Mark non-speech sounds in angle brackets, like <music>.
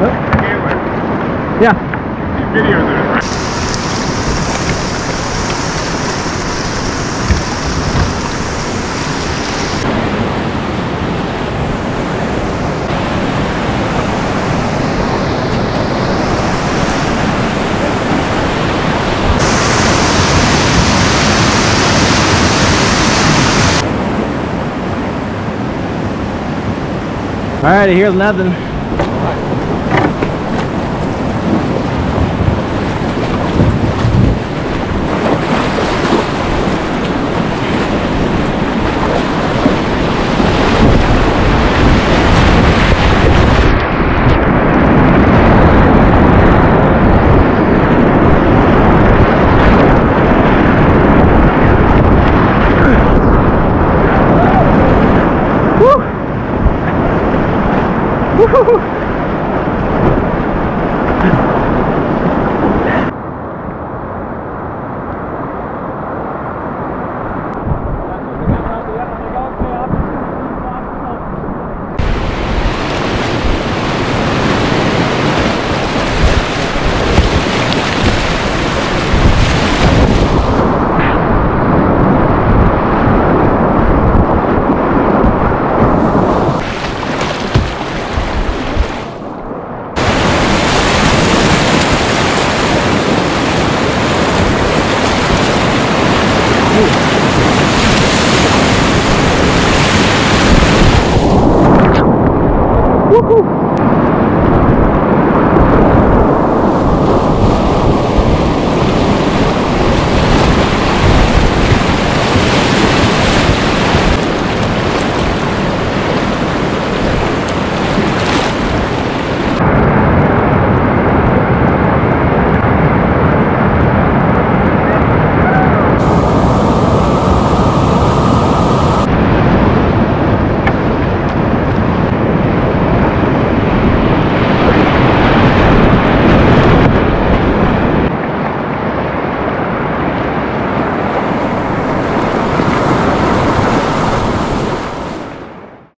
Yeah. Videos of it, right? Alright, here's nothing. Woohoo! <laughs> Woohoo!